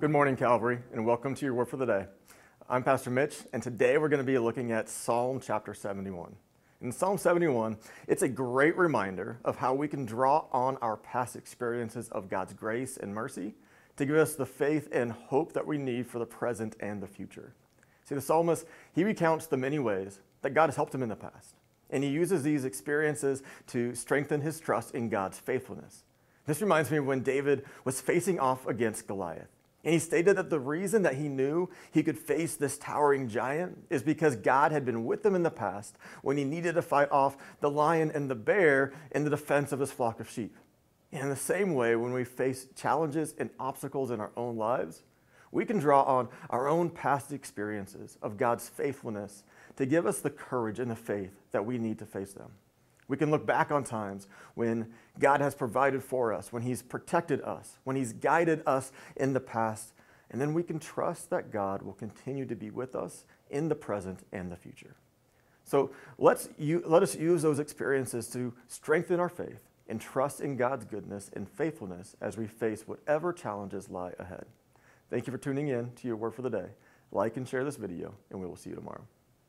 Good morning, Calvary, and welcome to your word for the day. I'm Pastor Mitch, and today we're going to be looking at Psalm chapter 71. In Psalm 71, it's a great reminder of how we can draw on our past experiences of God's grace and mercy to give us the faith and hope that we need for the present and the future. See, the psalmist, he recounts the many ways that God has helped him in the past, and he uses these experiences to strengthen his trust in God's faithfulness. This reminds me of when David was facing off against Goliath. And he stated that the reason that he knew he could face this towering giant is because God had been with him in the past when he needed to fight off the lion and the bear in the defense of his flock of sheep. In the same way, when we face challenges and obstacles in our own lives, we can draw on our own past experiences of God's faithfulness to give us the courage and the faith that we need to face them. We can look back on times when God has provided for us, when He's protected us, when He's guided us in the past, and then we can trust that God will continue to be with us in the present and the future. So let's, let us use those experiences to strengthen our faith and trust in God's goodness and faithfulness as we face whatever challenges lie ahead. Thank you for tuning in to your Word for the Day. Like and share this video, and we will see you tomorrow.